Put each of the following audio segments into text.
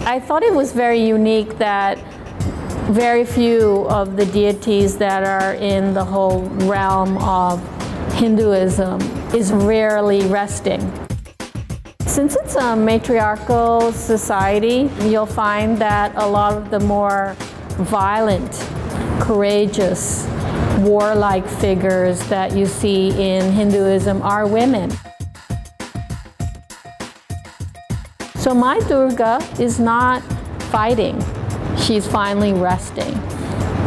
I thought it was very unique that very few of the deities that are in the whole realm of Hinduism is rarely resting. Since it's a matriarchal society, you'll find that a lot of the more violent, courageous, warlike figures that you see in Hinduism are women. So my Durga is not fighting, she's finally resting.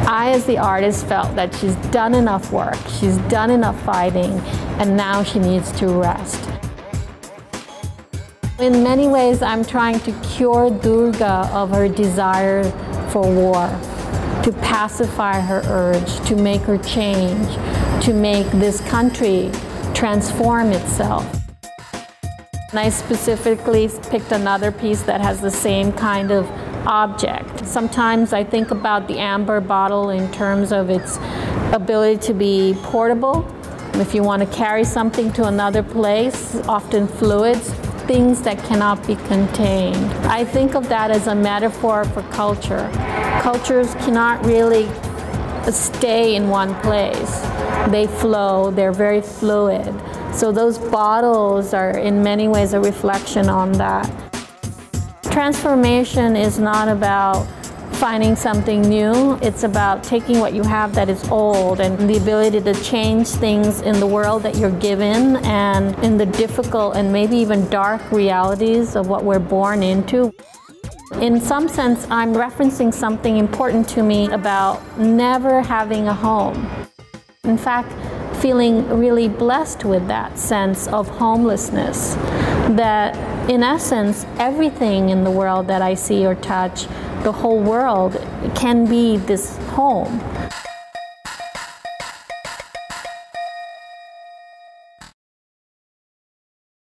I, as the artist, felt that she's done enough work, she's done enough fighting, and now she needs to rest. In many ways, I'm trying to cure Durga of her desire for war, to pacify her urge, to make her change, to make this country transform itself. And I specifically picked another piece that has the same kind of object. Sometimes I think about the amber bottle in terms of its ability to be portable. If you want to carry something to another place, often fluids, things that cannot be contained. I think of that as a metaphor for culture. Cultures cannot really stay in one place. They flow, they're very fluid. So those bottles are in many ways a reflection on that. Transformation is not about finding something new. It's about taking what you have that is old and the ability to change things in the world that you're given and in the difficult and maybe even dark realities of what we're born into. In some sense, I'm referencing something important to me about never having a home. In fact, feeling really blessed with that sense of homelessness. That in essence, everything in the world that I see or touch, the whole world, can be this home.